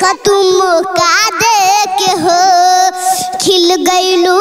का तुम का देख हो। खिल गईलू